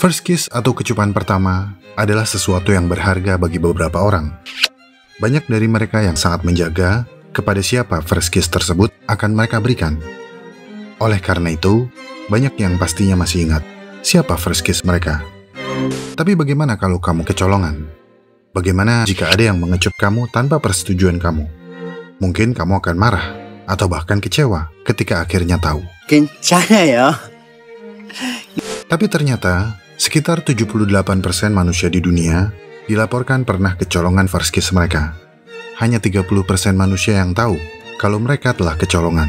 First kiss atau kecupan pertama adalah sesuatu yang berharga bagi beberapa orang. Banyak dari mereka yang sangat menjaga kepada siapa first kiss tersebut akan mereka berikan. Oleh karena itu, banyak yang pastinya masih ingat siapa first kiss mereka. Tapi bagaimana kalau kamu kecolongan? Bagaimana jika ada yang mengecup kamu tanpa persetujuan kamu? Mungkin kamu akan marah atau bahkan kecewa ketika akhirnya tahu. Kencana ya. Tapi ternyata sekitar 78% manusia di dunia dilaporkan pernah kecolongan first kiss mereka. Hanya 30% manusia yang tahu kalau mereka telah kecolongan.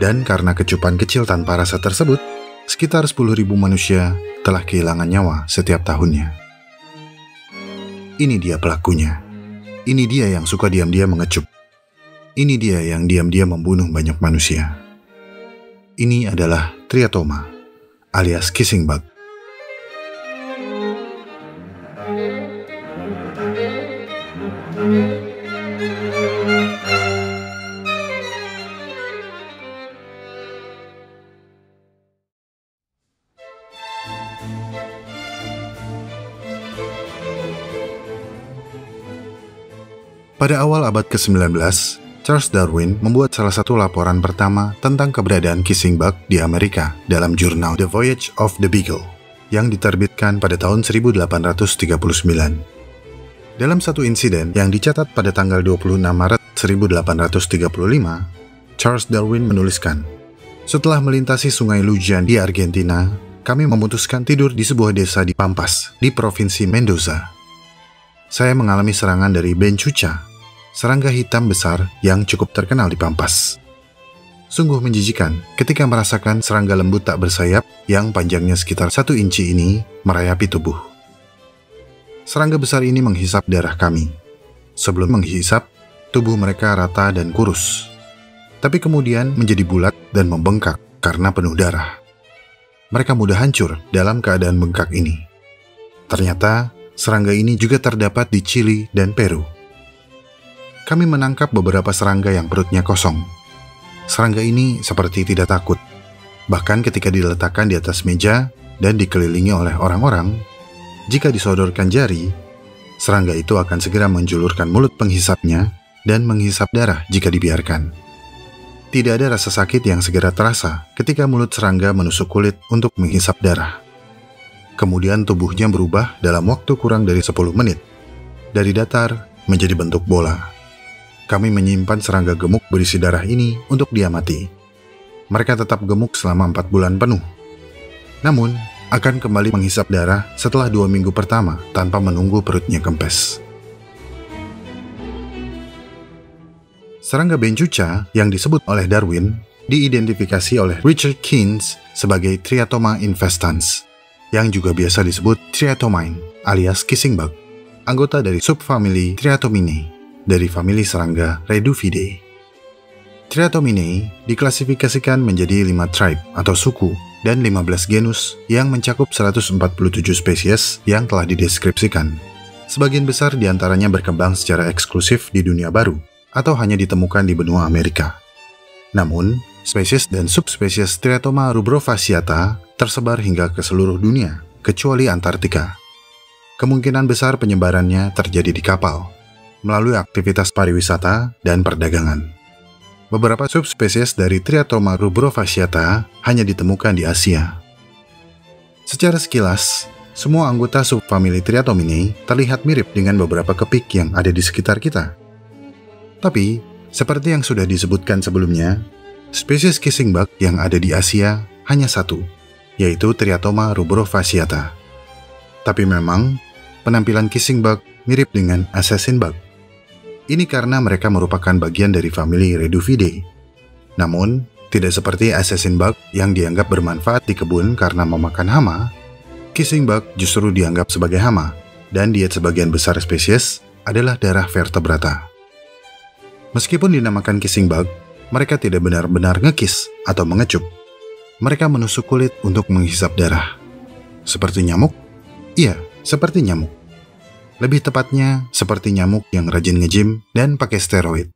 Dan karena kecupan kecil tanpa rasa tersebut, sekitar 10.000 manusia telah kehilangan nyawa setiap tahunnya. Ini dia pelakunya. Ini dia yang suka diam-diam mengecup. Ini dia yang diam-diam membunuh banyak manusia. Ini adalah triatoma, alias kissing bug. Pada awal abad ke-19, Charles Darwin membuat salah satu laporan pertama tentang keberadaan kissing bug di Amerika dalam jurnal The Voyage of the Beagle yang diterbitkan pada tahun 1839. Dalam satu insiden yang dicatat pada tanggal 26 Maret 1835, Charles Darwin menuliskan, Setelah melintasi sungai Lujan di Argentina, kami memutuskan tidur di sebuah desa di Pampas, di Provinsi Mendoza. Saya mengalami serangan dari bencuca, serangga hitam besar yang cukup terkenal di Pampas. Sungguh menjijikan ketika merasakan serangga lembut tak bersayap yang panjangnya sekitar satu inci ini merayapi tubuh. Serangga besar ini menghisap darah kami. Sebelum menghisap, tubuh mereka rata dan kurus. Tapi kemudian menjadi bulat dan membengkak karena penuh darah. Mereka mudah hancur dalam keadaan bengkak ini. Ternyata, serangga ini juga terdapat di Chili dan Peru. Kami menangkap beberapa serangga yang perutnya kosong. Serangga ini seperti tidak takut. Bahkan ketika diletakkan di atas meja dan dikelilingi oleh orang-orang, jika disodorkan jari, serangga itu akan segera menjulurkan mulut penghisapnya dan menghisap darah jika dibiarkan. Tidak ada rasa sakit yang segera terasa ketika mulut serangga menusuk kulit untuk menghisap darah. Kemudian tubuhnya berubah dalam waktu kurang dari 10 menit. Dari datar menjadi bentuk bola. Kami menyimpan serangga gemuk berisi darah ini untuk diamati. Mereka tetap gemuk selama 4 bulan penuh. Namun, akan kembali menghisap darah setelah dua minggu pertama tanpa menunggu perutnya kempes. Serangga bencuca yang disebut oleh Darwin diidentifikasi oleh Richard Keynes sebagai Triatoma infestans, yang juga biasa disebut Triatomine alias kissing bug, anggota dari subfamili Triatomine dari famili serangga Reduvidae. Triatomine diklasifikasikan menjadi 5 tribe atau suku dan 15 genus yang mencakup 147 spesies yang telah dideskripsikan. Sebagian besar di antaranya berkembang secara eksklusif di dunia baru atau hanya ditemukan di benua Amerika. Namun, spesies dan subspesies Triatoma rubrofaciata tersebar hingga ke seluruh dunia, kecuali Antartika. Kemungkinan besar penyebarannya terjadi di kapal, melalui aktivitas pariwisata dan perdagangan. Beberapa subspesies dari Triatoma rubrofaciata hanya ditemukan di Asia. Secara sekilas, semua anggota subfamili Triatomine terlihat mirip dengan beberapa kepik yang ada di sekitar kita. Tapi, seperti yang sudah disebutkan sebelumnya, spesies kissing bug yang ada di Asia hanya satu, yaitu Triatoma rubrofaciata. Tapi memang, penampilan kissing bug mirip dengan assassin bug. Ini karena mereka merupakan bagian dari famili Reduvidae. Namun, tidak seperti assassin bug yang dianggap bermanfaat di kebun karena memakan hama, kissing bug justru dianggap sebagai hama, dan diet sebagian besar spesies adalah darah vertebrata. Meskipun dinamakan kissing bug, mereka tidak benar-benar ngekis atau mengecup. Mereka menusuk kulit untuk menghisap darah. Seperti nyamuk? Iya, seperti nyamuk. Lebih tepatnya, seperti nyamuk yang rajin ngejim dan pakai steroid.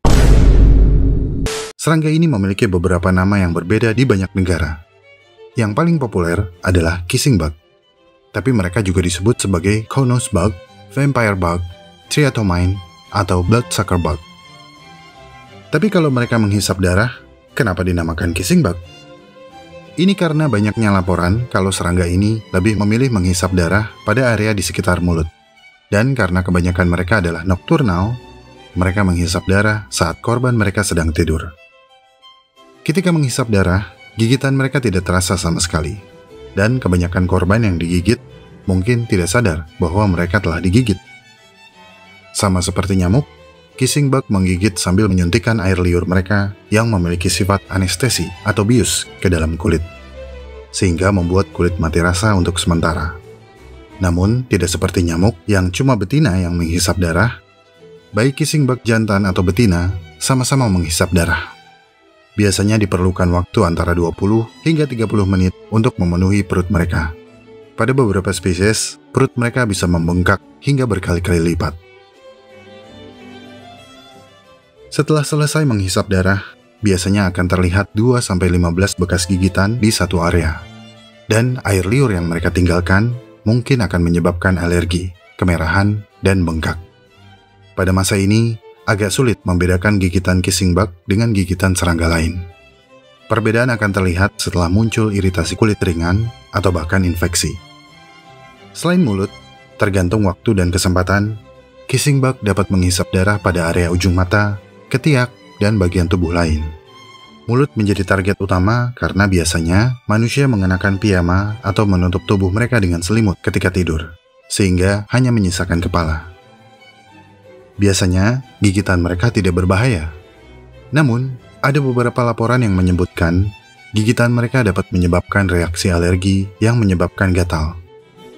Serangga ini memiliki beberapa nama yang berbeda di banyak negara. Yang paling populer adalah kissing bug. tapi mereka juga disebut sebagai conus bug, vampire bug, triatomine, atau bloodsucker bug. Tapi kalau mereka menghisap darah, kenapa dinamakan kissing bug? Ini karena banyaknya laporan kalau serangga ini lebih memilih menghisap darah pada area di sekitar mulut. Dan karena kebanyakan mereka adalah nocturnal, mereka menghisap darah saat korban mereka sedang tidur. Ketika menghisap darah, gigitan mereka tidak terasa sama sekali. Dan kebanyakan korban yang digigit mungkin tidak sadar bahwa mereka telah digigit. Sama seperti nyamuk, kissing bug menggigit sambil menyuntikkan air liur mereka yang memiliki sifat anestesi atau bius ke dalam kulit, sehingga membuat kulit mati rasa untuk sementara. Namun, tidak seperti nyamuk yang cuma betina yang menghisap darah, baik kissing bug jantan atau betina sama-sama menghisap darah. Biasanya diperlukan waktu antara 20 hingga 30 menit untuk memenuhi perut mereka. Pada beberapa spesies, perut mereka bisa membengkak hingga berkali-kali lipat. Setelah selesai menghisap darah, biasanya akan terlihat 2-15 bekas gigitan di satu area. Dan air liur yang mereka tinggalkan mungkin akan menyebabkan alergi, kemerahan, dan bengkak. Pada masa ini, agak sulit membedakan gigitan kissing bug dengan gigitan serangga lain. Perbedaan akan terlihat setelah muncul iritasi kulit ringan atau bahkan infeksi. Selain mulut, tergantung waktu dan kesempatan, kissing bug dapat menghisap darah pada area ujung mata, ketiak, dan bagian tubuh lain. Mulut menjadi target utama karena biasanya manusia mengenakan piyama atau menutup tubuh mereka dengan selimut ketika tidur, sehingga hanya menyisakan kepala. Biasanya, gigitan mereka tidak berbahaya. Namun, ada beberapa laporan yang menyebutkan gigitan mereka dapat menyebabkan reaksi alergi yang menyebabkan gatal.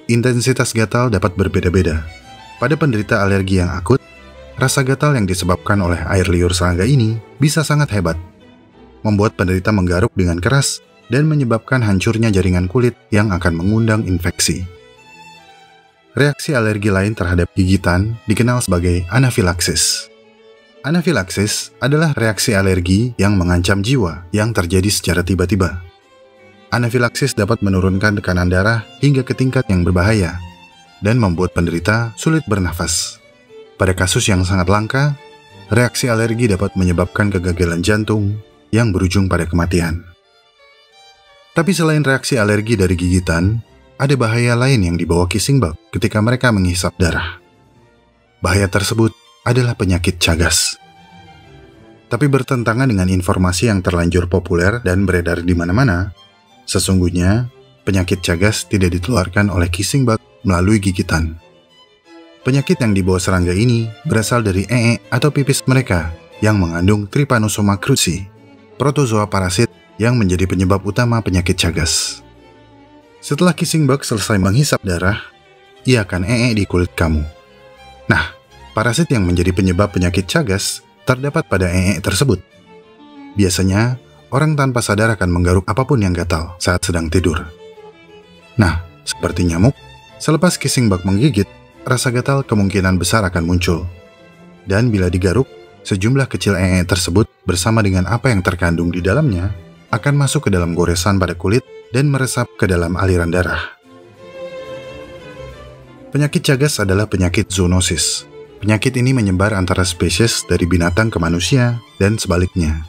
Intensitas gatal dapat berbeda-beda. Pada penderita alergi yang akut, Rasa gatal yang disebabkan oleh air liur serangga ini bisa sangat hebat, membuat penderita menggaruk dengan keras dan menyebabkan hancurnya jaringan kulit yang akan mengundang infeksi. Reaksi alergi lain terhadap gigitan dikenal sebagai anafilaksis. Anafilaksis adalah reaksi alergi yang mengancam jiwa yang terjadi secara tiba-tiba. Anafilaksis dapat menurunkan tekanan darah hingga ke tingkat yang berbahaya dan membuat penderita sulit bernafas. Pada kasus yang sangat langka, reaksi alergi dapat menyebabkan kegagalan jantung yang berujung pada kematian. Tapi selain reaksi alergi dari gigitan, ada bahaya lain yang dibawa kissing bug ketika mereka menghisap darah. Bahaya tersebut adalah penyakit cagas. Tapi bertentangan dengan informasi yang terlanjur populer dan beredar di mana-mana, sesungguhnya penyakit cagas tidak ditularkan oleh kissing bug melalui gigitan, Penyakit yang dibawa serangga ini berasal dari ee atau pipis mereka yang mengandung Trypanosoma cruzi, protozoa parasit yang menjadi penyebab utama penyakit cagas. Setelah kissing bug selesai menghisap darah, ia akan ee di kulit kamu. Nah, parasit yang menjadi penyebab penyakit cagas terdapat pada ee tersebut. Biasanya, orang tanpa sadar akan menggaruk apa pun yang gatal saat sedang tidur. Nah, seperti nyamuk, selepas kissing bug menggigit, rasa gatal kemungkinan besar akan muncul. Dan bila digaruk, sejumlah kecil ee tersebut bersama dengan apa yang terkandung di dalamnya akan masuk ke dalam goresan pada kulit dan meresap ke dalam aliran darah. Penyakit cagas adalah penyakit zoonosis. Penyakit ini menyebar antara spesies dari binatang ke manusia dan sebaliknya.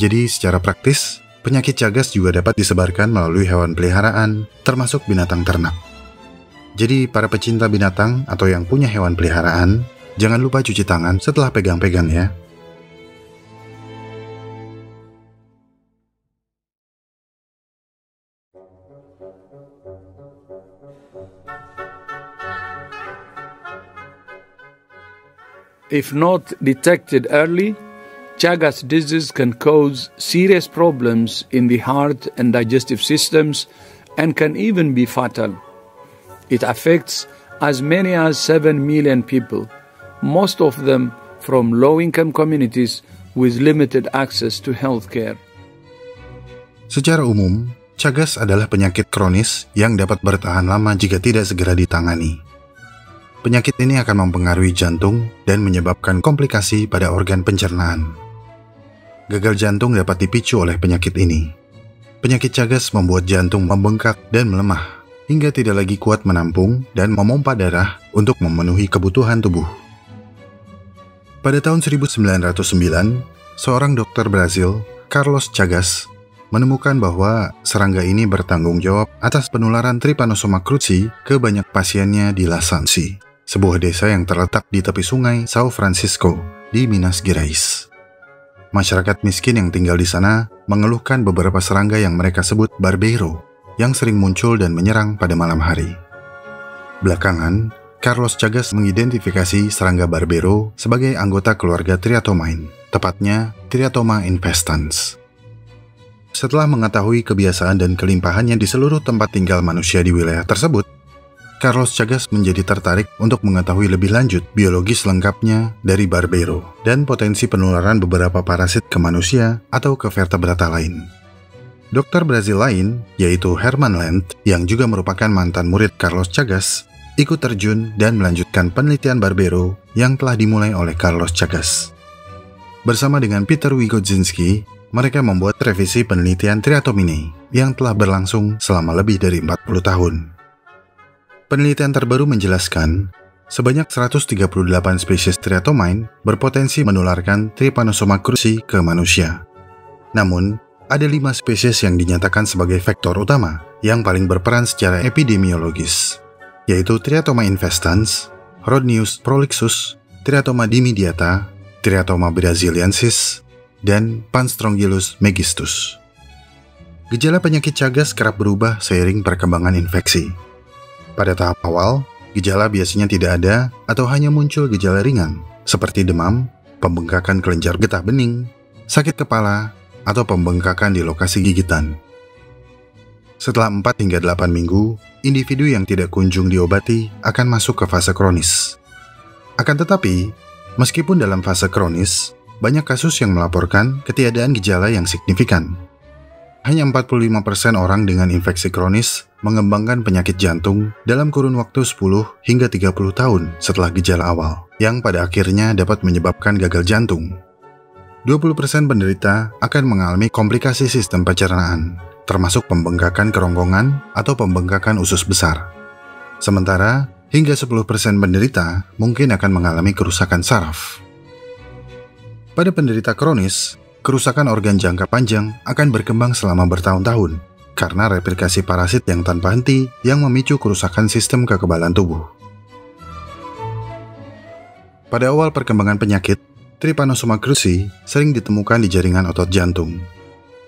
Jadi secara praktis, penyakit cagas juga dapat disebarkan melalui hewan peliharaan, termasuk binatang ternak. Jadi para pecinta binatang atau yang punya hewan peliharaan, jangan lupa cuci tangan setelah pegang-pegang ya. If not detected early, Chagas disease can cause serious problems in the heart and digestive systems and can even be fatal. It affects as many as 7 million people, most of them from low income communities with limited access to healthcare. Secara umum, cagas adalah penyakit kronis yang dapat bertahan lama jika tidak segera ditangani. Penyakit ini akan mempengaruhi jantung dan menyebabkan komplikasi pada organ pencernaan. Gagal jantung dapat dipicu oleh penyakit ini. Penyakit cagas membuat jantung membengkak dan melemah hingga tidak lagi kuat menampung dan memompa darah untuk memenuhi kebutuhan tubuh. Pada tahun 1909, seorang dokter Brazil, Carlos Chagas, menemukan bahwa serangga ini bertanggung jawab atas penularan Trypanosoma cruzi ke banyak pasiennya di Lasansi, sebuah desa yang terletak di tepi sungai São Francisco di Minas Gerais. Masyarakat miskin yang tinggal di sana mengeluhkan beberapa serangga yang mereka sebut barbero yang sering muncul dan menyerang pada malam hari. Belakangan, Carlos Chagas mengidentifikasi serangga barbero sebagai anggota keluarga Triatomine, tepatnya Triatoma infestans. Setelah mengetahui kebiasaan dan kelimpahannya di seluruh tempat tinggal manusia di wilayah tersebut, Carlos Chagas menjadi tertarik untuk mengetahui lebih lanjut biologis lengkapnya dari Barbero dan potensi penularan beberapa parasit ke manusia atau ke vertebrata lain. Dokter Brazil lain, yaitu Herman Land, yang juga merupakan mantan murid Carlos Chagas, ikut terjun dan melanjutkan penelitian Barbero yang telah dimulai oleh Carlos Chagas. Bersama dengan Peter Wygodzinski, mereka membuat revisi penelitian Triatomine yang telah berlangsung selama lebih dari 40 tahun. Penelitian terbaru menjelaskan sebanyak 138 spesies Triatomine berpotensi menularkan Trypanosoma cruzi ke manusia. Namun, ada lima spesies yang dinyatakan sebagai faktor utama yang paling berperan secara epidemiologis, yaitu Triatoma infestans, Rhodnius prolixus, Triatoma dimidiata, Triatoma brasiliensis, dan Panstrongylus megistus. Gejala penyakit Chagas kerap berubah seiring perkembangan infeksi. Pada tahap awal, gejala biasanya tidak ada atau hanya muncul gejala ringan, seperti demam, pembengkakan kelenjar getah bening, sakit kepala, atau pembengkakan di lokasi gigitan. Setelah 4 hingga 8 minggu, individu yang tidak kunjung diobati akan masuk ke fase kronis. Akan tetapi, meskipun dalam fase kronis, banyak kasus yang melaporkan ketiadaan gejala yang signifikan. Hanya 45% orang dengan infeksi kronis mengembangkan penyakit jantung dalam kurun waktu 10 hingga 30 tahun setelah gejala awal, yang pada akhirnya dapat menyebabkan gagal jantung. 20% penderita akan mengalami komplikasi sistem pencernaan, termasuk pembengkakan kerongkongan atau pembengkakan usus besar. Sementara, hingga 10% penderita mungkin akan mengalami kerusakan saraf. Pada penderita kronis, kerusakan organ jangka panjang akan berkembang selama bertahun-tahun karena replikasi parasit yang tanpa henti yang memicu kerusakan sistem kekebalan tubuh. Pada awal perkembangan penyakit, Trypanosoma cruzi sering ditemukan di jaringan otot jantung.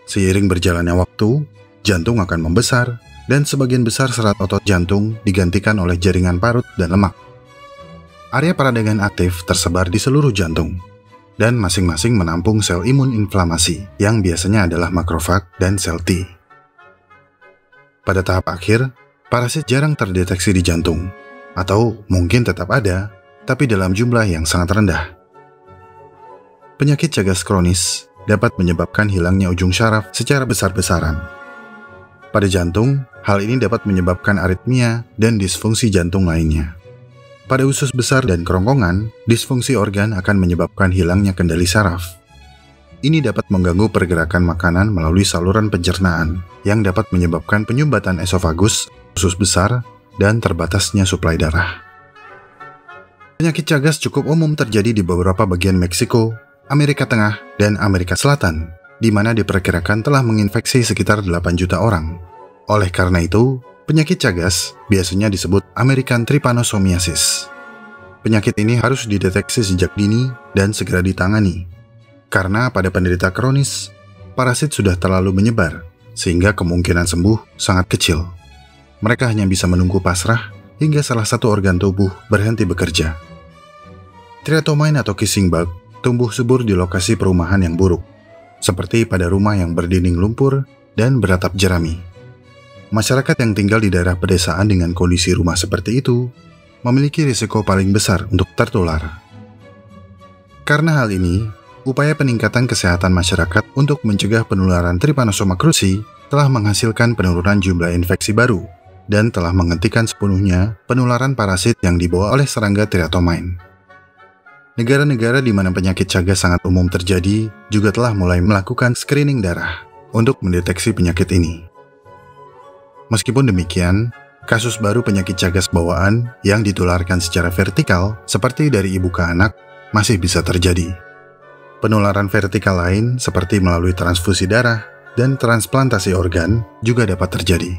Seiring berjalannya waktu, jantung akan membesar dan sebagian besar serat otot jantung digantikan oleh jaringan parut dan lemak. Area peradangan aktif tersebar di seluruh jantung dan masing-masing menampung sel imun inflamasi yang biasanya adalah makrofag dan sel T. Pada tahap akhir, parasit jarang terdeteksi di jantung, atau mungkin tetap ada, tapi dalam jumlah yang sangat rendah. Penyakit cagas kronis dapat menyebabkan hilangnya ujung syaraf secara besar-besaran. Pada jantung, hal ini dapat menyebabkan aritmia dan disfungsi jantung lainnya. Pada usus besar dan kerongkongan, disfungsi organ akan menyebabkan hilangnya kendali saraf. Ini dapat mengganggu pergerakan makanan melalui saluran pencernaan, yang dapat menyebabkan penyumbatan esofagus, usus besar, dan terbatasnya suplai darah. Penyakit cagas cukup umum terjadi di beberapa bagian Meksiko, Amerika Tengah, dan Amerika Selatan, di mana diperkirakan telah menginfeksi sekitar 8 juta orang. Oleh karena itu, penyakit cagas biasanya disebut American Trypanosomiasis. Penyakit ini harus dideteksi sejak dini dan segera ditangani. Karena pada penderita kronis, parasit sudah terlalu menyebar, sehingga kemungkinan sembuh sangat kecil. Mereka hanya bisa menunggu pasrah hingga salah satu organ tubuh berhenti bekerja. Triatomine atau kissing bug tumbuh subur di lokasi perumahan yang buruk, seperti pada rumah yang berdinding lumpur dan beratap jerami. Masyarakat yang tinggal di daerah pedesaan dengan kondisi rumah seperti itu memiliki risiko paling besar untuk tertular. Karena hal ini, upaya peningkatan kesehatan masyarakat untuk mencegah penularan Trypanosoma cruzi telah menghasilkan penurunan jumlah infeksi baru dan telah menghentikan sepenuhnya penularan parasit yang dibawa oleh serangga Triatomine. Negara-negara di mana penyakit cagas sangat umum terjadi juga telah mulai melakukan screening darah untuk mendeteksi penyakit ini. Meskipun demikian, kasus baru penyakit cagas bawaan yang ditularkan secara vertikal seperti dari ibu ke anak masih bisa terjadi. Penularan vertikal lain seperti melalui transfusi darah dan transplantasi organ juga dapat terjadi.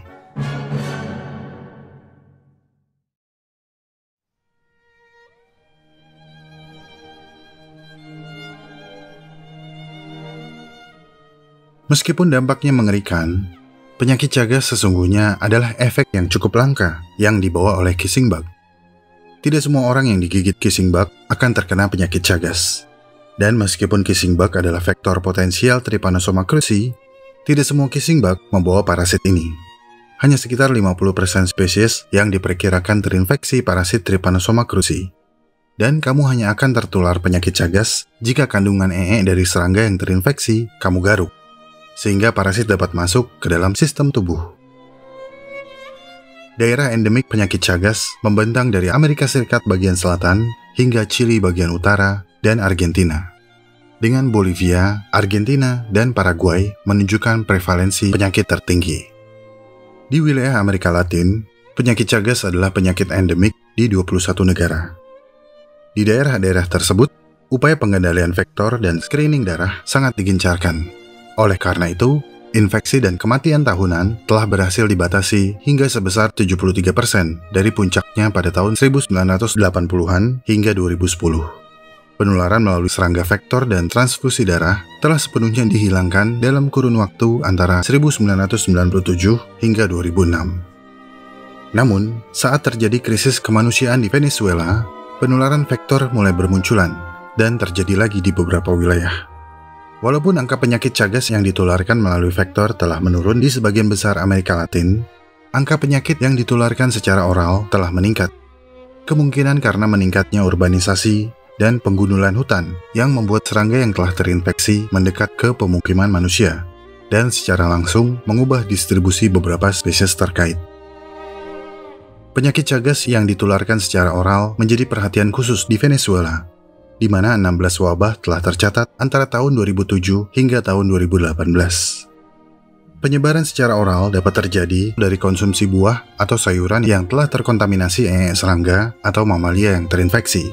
Meskipun dampaknya mengerikan, penyakit cagas sesungguhnya adalah efek yang cukup langka yang dibawa oleh kissing bug. Tidak semua orang yang digigit kissing bug akan terkena penyakit cagas. Dan meskipun kissing bug adalah vektor potensial Trypanosoma cruzi, tidak semua kissing bug membawa parasit ini. Hanya sekitar 50% spesies yang diperkirakan terinfeksi parasit Trypanosoma cruzi. Dan kamu hanya akan tertular penyakit cagas jika kandungan EE dari serangga yang terinfeksi kamu garuk sehingga parasit dapat masuk ke dalam sistem tubuh. Daerah endemik penyakit Chagas membentang dari Amerika Serikat bagian selatan hingga Chili bagian utara dan Argentina. Dengan Bolivia, Argentina, dan Paraguay menunjukkan prevalensi penyakit tertinggi. Di wilayah Amerika Latin, penyakit Chagas adalah penyakit endemik di 21 negara. Di daerah-daerah tersebut, upaya pengendalian vektor dan screening darah sangat digencarkan oleh karena itu, infeksi dan kematian tahunan telah berhasil dibatasi hingga sebesar 73% dari puncaknya pada tahun 1980-an hingga 2010. Penularan melalui serangga vektor dan transfusi darah telah sepenuhnya dihilangkan dalam kurun waktu antara 1997 hingga 2006. Namun, saat terjadi krisis kemanusiaan di Venezuela, penularan vektor mulai bermunculan dan terjadi lagi di beberapa wilayah. Walaupun angka penyakit cagas yang ditularkan melalui vektor telah menurun di sebagian besar Amerika Latin, angka penyakit yang ditularkan secara oral telah meningkat. Kemungkinan karena meningkatnya urbanisasi dan penggundulan hutan yang membuat serangga yang telah terinfeksi mendekat ke pemukiman manusia dan secara langsung mengubah distribusi beberapa spesies terkait. Penyakit cagas yang ditularkan secara oral menjadi perhatian khusus di Venezuela di mana 16 wabah telah tercatat antara tahun 2007 hingga tahun 2018. Penyebaran secara oral dapat terjadi dari konsumsi buah atau sayuran yang telah terkontaminasi ee serangga atau mamalia yang terinfeksi.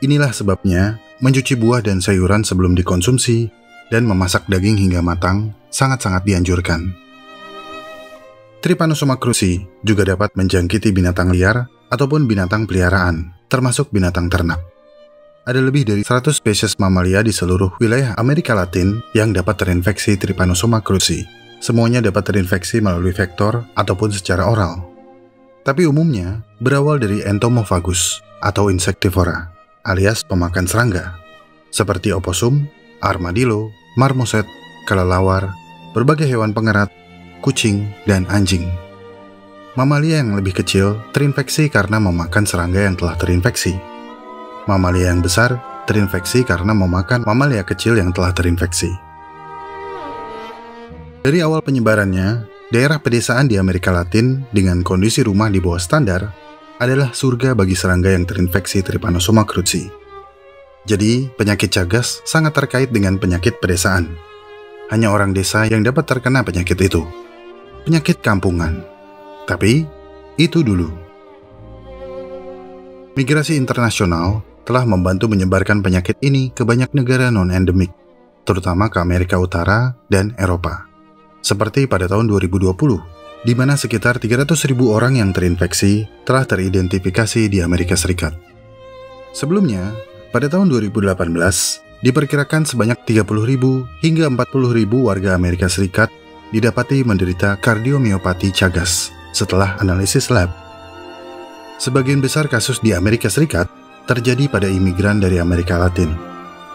Inilah sebabnya mencuci buah dan sayuran sebelum dikonsumsi dan memasak daging hingga matang sangat-sangat dianjurkan. Trypanosoma cruzi juga dapat menjangkiti binatang liar ataupun binatang peliharaan, termasuk binatang ternak ada lebih dari 100 spesies mamalia di seluruh wilayah Amerika Latin yang dapat terinfeksi Trypanosoma cruzi. Semuanya dapat terinfeksi melalui vektor ataupun secara oral. Tapi umumnya berawal dari entomofagus atau insektivora, alias pemakan serangga, seperti oposum, armadillo, marmoset, kelelawar, berbagai hewan pengerat, kucing, dan anjing. Mamalia yang lebih kecil terinfeksi karena memakan serangga yang telah terinfeksi Mamalia yang besar terinfeksi karena memakan mamalia kecil yang telah terinfeksi. Dari awal penyebarannya, daerah pedesaan di Amerika Latin dengan kondisi rumah di bawah standar adalah surga bagi serangga yang terinfeksi Trypanosoma cruzi. Jadi, penyakit cagas sangat terkait dengan penyakit pedesaan. Hanya orang desa yang dapat terkena penyakit itu. Penyakit kampungan. Tapi, itu dulu. Migrasi internasional telah membantu menyebarkan penyakit ini ke banyak negara non-endemik, terutama ke Amerika Utara dan Eropa. Seperti pada tahun 2020, di mana sekitar 300 ribu orang yang terinfeksi telah teridentifikasi di Amerika Serikat. Sebelumnya, pada tahun 2018, diperkirakan sebanyak 30 ribu hingga 40 ribu warga Amerika Serikat didapati menderita kardiomiopati cagas setelah analisis lab. Sebagian besar kasus di Amerika Serikat terjadi pada imigran dari Amerika Latin.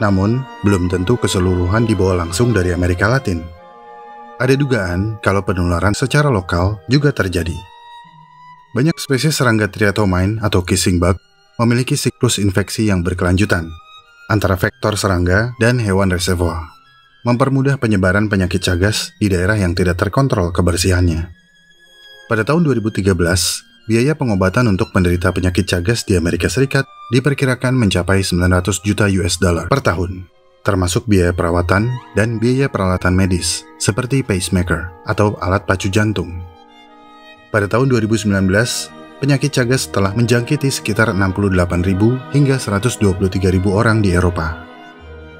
Namun, belum tentu keseluruhan dibawa langsung dari Amerika Latin. Ada dugaan kalau penularan secara lokal juga terjadi. Banyak spesies serangga triatomine atau kissing bug memiliki siklus infeksi yang berkelanjutan antara vektor serangga dan hewan reservoir, mempermudah penyebaran penyakit cagas di daerah yang tidak terkontrol kebersihannya. Pada tahun 2013, biaya pengobatan untuk penderita penyakit cagas di Amerika Serikat diperkirakan mencapai 900 juta US dollar per tahun, termasuk biaya perawatan dan biaya peralatan medis seperti pacemaker atau alat pacu jantung. Pada tahun 2019, penyakit Chagas telah menjangkiti sekitar 68.000 hingga 123.000 orang di Eropa.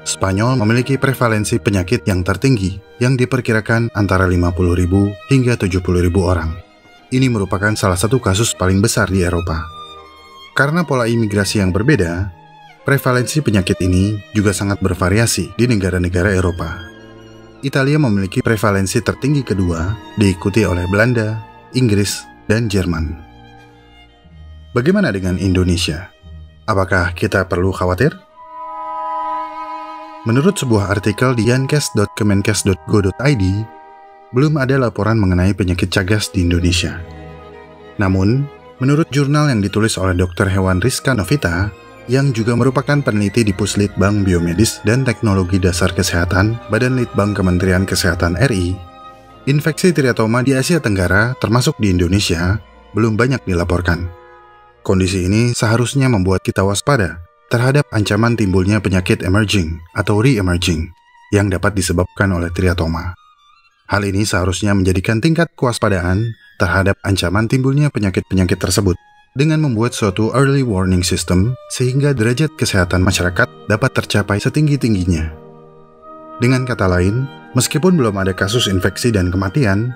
Spanyol memiliki prevalensi penyakit yang tertinggi yang diperkirakan antara 50.000 hingga 70.000 orang. Ini merupakan salah satu kasus paling besar di Eropa. Karena pola imigrasi yang berbeda, prevalensi penyakit ini juga sangat bervariasi di negara-negara Eropa. Italia memiliki prevalensi tertinggi kedua, diikuti oleh Belanda, Inggris, dan Jerman. Bagaimana dengan Indonesia? Apakah kita perlu khawatir? Menurut sebuah artikel di yankes.kemenkes.go.id, belum ada laporan mengenai penyakit cagas di Indonesia. Namun, menurut jurnal yang ditulis oleh Dr. Hewan Rizka Novita, yang juga merupakan peneliti di Puslitbang Biomedis dan Teknologi Dasar Kesehatan Badan Litbang Kementerian Kesehatan RI, infeksi triatoma di Asia Tenggara termasuk di Indonesia belum banyak dilaporkan. Kondisi ini seharusnya membuat kita waspada terhadap ancaman timbulnya penyakit emerging atau re-emerging yang dapat disebabkan oleh triatoma. Hal ini seharusnya menjadikan tingkat kewaspadaan terhadap ancaman timbulnya penyakit-penyakit tersebut dengan membuat suatu early warning system sehingga derajat kesehatan masyarakat dapat tercapai setinggi-tingginya. Dengan kata lain, meskipun belum ada kasus infeksi dan kematian,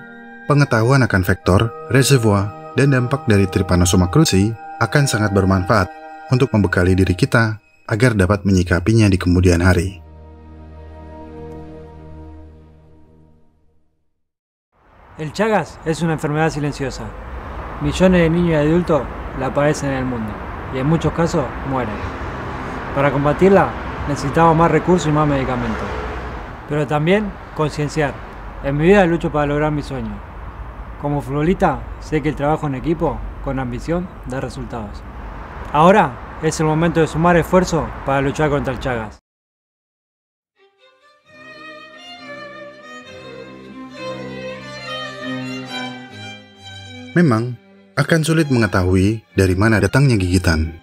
pengetahuan akan vektor, reservoir, dan dampak dari Trypanosoma cruzi akan sangat bermanfaat untuk membekali diri kita agar dapat menyikapinya di kemudian hari. El Chagas es una enfermedad silenciosa. Millones de niños y adultos la padecen en el mundo y en muchos casos mueren. Para combatirla necesitamos más recursos y más medicamentos. Pero también concienciar. En mi vida lucho para lograr mi sueño. Como futbolista sé que el trabajo en equipo, con ambición, da resultados. Ahora es el momento de sumar esfuerzo para luchar contra el Chagas. Memang akan sulit mengetahui dari mana datangnya gigitan.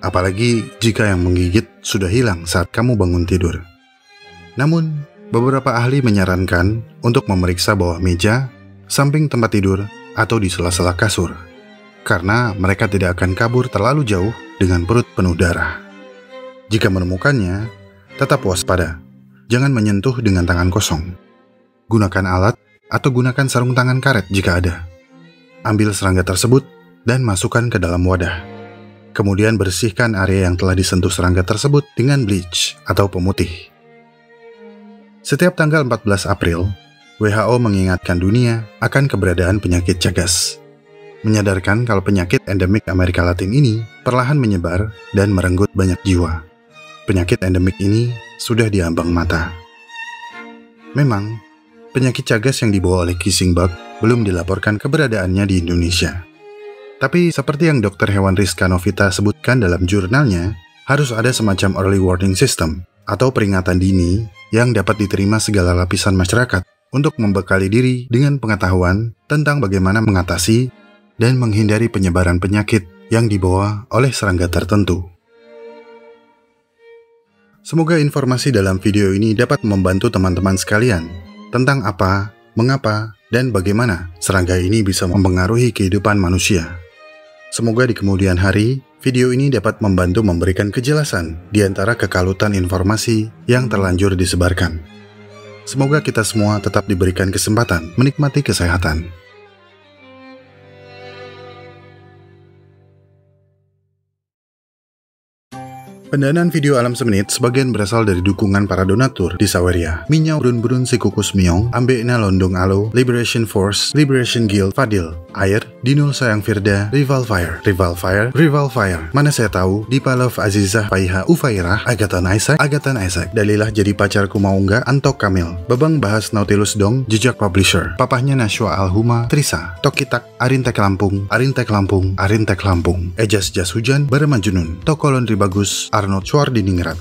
Apalagi jika yang menggigit sudah hilang saat kamu bangun tidur. Namun, beberapa ahli menyarankan untuk memeriksa bawah meja, samping tempat tidur, atau di sela-sela kasur. Karena mereka tidak akan kabur terlalu jauh dengan perut penuh darah. Jika menemukannya, tetap waspada. Jangan menyentuh dengan tangan kosong. Gunakan alat atau gunakan sarung tangan karet jika ada ambil serangga tersebut dan masukkan ke dalam wadah. Kemudian bersihkan area yang telah disentuh serangga tersebut dengan bleach atau pemutih. Setiap tanggal 14 April, WHO mengingatkan dunia akan keberadaan penyakit cagas. Menyadarkan kalau penyakit endemik Amerika Latin ini perlahan menyebar dan merenggut banyak jiwa. Penyakit endemik ini sudah diambang mata. Memang, penyakit cagas yang dibawa oleh kissing bug belum dilaporkan keberadaannya di Indonesia. Tapi seperti yang Dr. Hewan Rizka Novita sebutkan dalam jurnalnya, harus ada semacam early warning system atau peringatan dini yang dapat diterima segala lapisan masyarakat untuk membekali diri dengan pengetahuan tentang bagaimana mengatasi dan menghindari penyebaran penyakit yang dibawa oleh serangga tertentu. Semoga informasi dalam video ini dapat membantu teman-teman sekalian tentang apa, mengapa, dan bagaimana serangga ini bisa mempengaruhi kehidupan manusia. Semoga di kemudian hari, video ini dapat membantu memberikan kejelasan di antara kekalutan informasi yang terlanjur disebarkan. Semoga kita semua tetap diberikan kesempatan menikmati kesehatan. Pendanaan video alam semenit sebagian berasal dari dukungan para donatur di Saweria, Minyau Brun Brun Sikukus Miong, Ambekna Londong Alo, Liberation Force, Liberation Guild, Fadil, Air, Dinul Sayang Firda, Rival Fire, Rival Fire, Rival Fire, Mana Saya Tahu, Dipalov Azizah Paiha Ufairah, Agatan Isaac, Agatan Isaac, Dalilah Jadi Pacarku Mau Enggak, Antok Kamil, Babang Bahas Nautilus Dong, Jejak Publisher, Papahnya Nashwa Alhuma, Trisa, Tokitak, Arintek Lampung, Arintek Lampung, Arintek Lampung, Ejas Jas Hujan, Junun, Toko Laundry Bagus, Arnold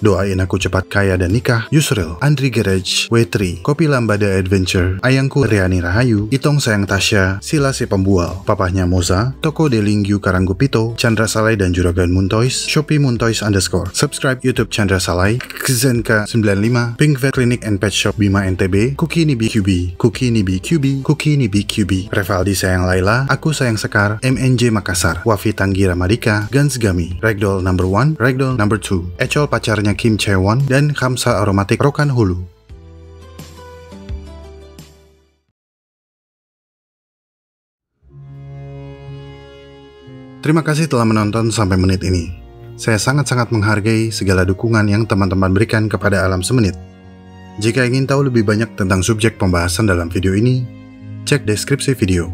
Doain Aku Cepat Kaya dan Nikah, Yusril, Andri Garage, W3, Kopi Lambada Adventure, Ayangku Riani Rahayu, Itong Sayang Tasya, Sila Si Pembual, Global, Papahnya Moza, Toko Delingyu Karanggupito, Chandra Salai dan Juragan Muntois, Shopee Muntois underscore, subscribe YouTube Chandra Salai, Kzenka 95, Pink Vet Clinic and Pet Shop Bima NTB, Cookie Nibi QB, Cookie Nibi QB, Cookie Nibi QB, Revaldi Sayang Laila, Aku Sayang Sekar, MNJ Makassar, Wafi Tanggi Ramadika, Gans Gami, Ragdoll number 1, Ragdoll number 2, Ecol pacarnya Kim Chewon, dan Kamsa Aromatik Rokan Hulu. Terima kasih telah menonton sampai menit ini. Saya sangat-sangat menghargai segala dukungan yang teman-teman berikan kepada Alam Semenit. Jika ingin tahu lebih banyak tentang subjek pembahasan dalam video ini, cek deskripsi video.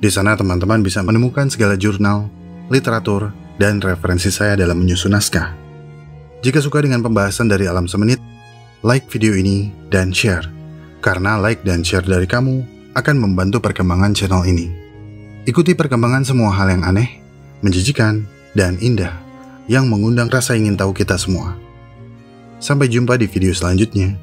Di sana teman-teman bisa menemukan segala jurnal, literatur, dan referensi saya dalam menyusun naskah. Jika suka dengan pembahasan dari Alam Semenit, like video ini dan share. Karena like dan share dari kamu akan membantu perkembangan channel ini. Ikuti perkembangan semua hal yang aneh menjijikan, dan indah yang mengundang rasa ingin tahu kita semua. Sampai jumpa di video selanjutnya.